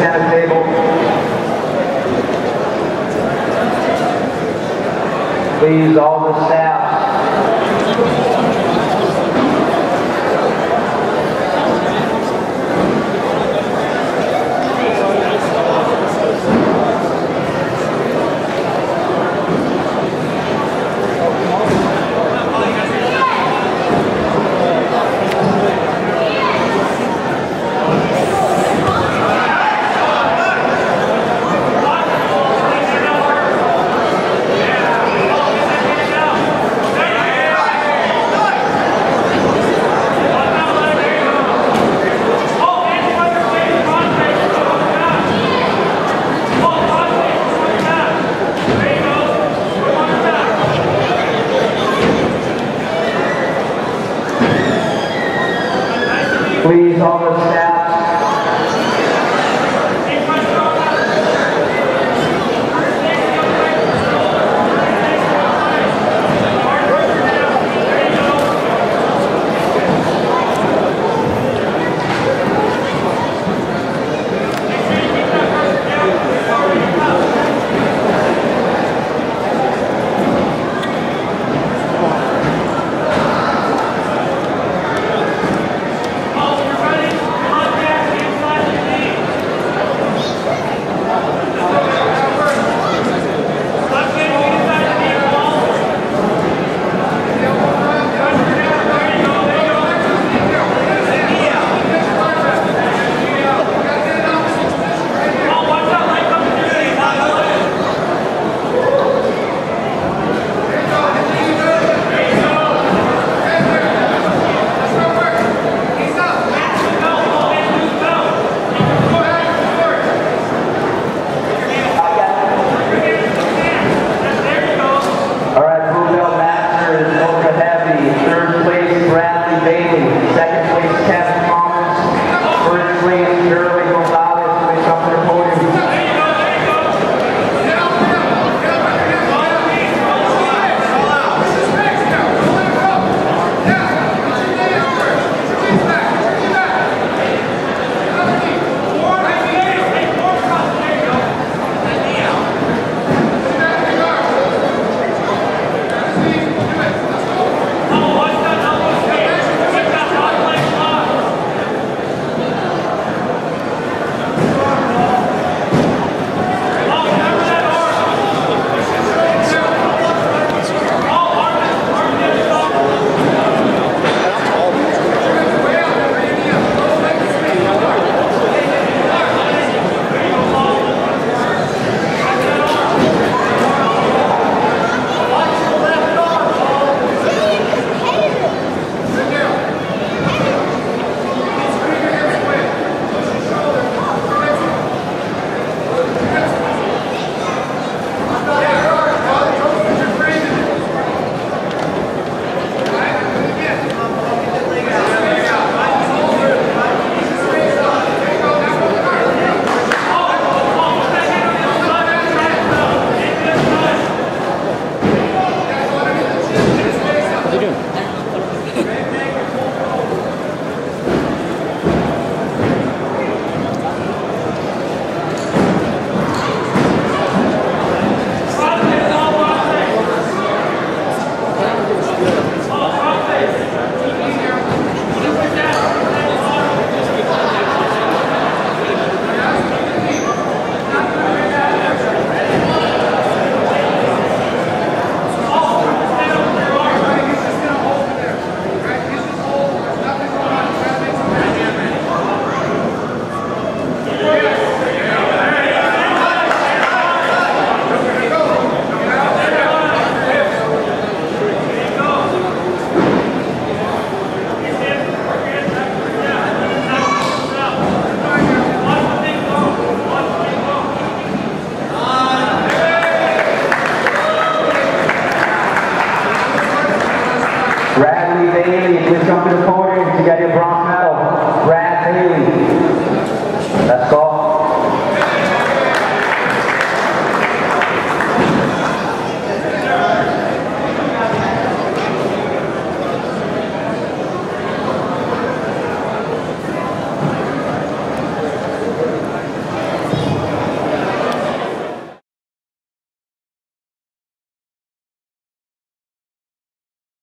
the table. Please, all the staff. Please, all Bailey, to the podium to get your bronze medal.